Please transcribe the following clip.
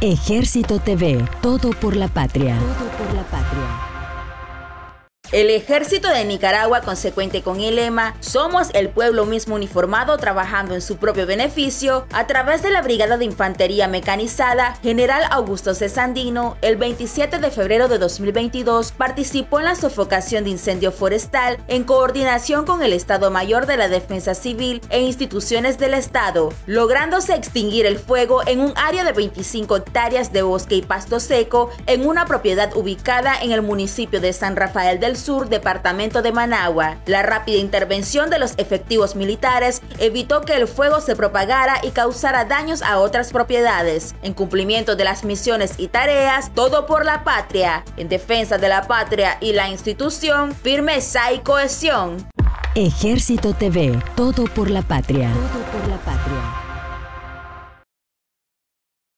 Ejército TV, todo por la patria. Todo por la patria. El ejército de Nicaragua, consecuente con el lema Somos el pueblo mismo uniformado trabajando en su propio beneficio, a través de la Brigada de Infantería Mecanizada General Augusto Cesandino, el 27 de febrero de 2022 participó en la sofocación de incendio forestal en coordinación con el Estado Mayor de la Defensa Civil e instituciones del Estado, lográndose extinguir el fuego en un área de 25 hectáreas de bosque y pasto seco en una propiedad ubicada en el municipio de San Rafael del Sur, departamento de Managua. La rápida intervención de los efectivos militares evitó que el fuego se propagara y causara daños a otras propiedades. En cumplimiento de las misiones y tareas, todo por la patria, en defensa de la patria y la institución, firmeza y cohesión. Ejército TV, todo por la patria. Todo por la patria.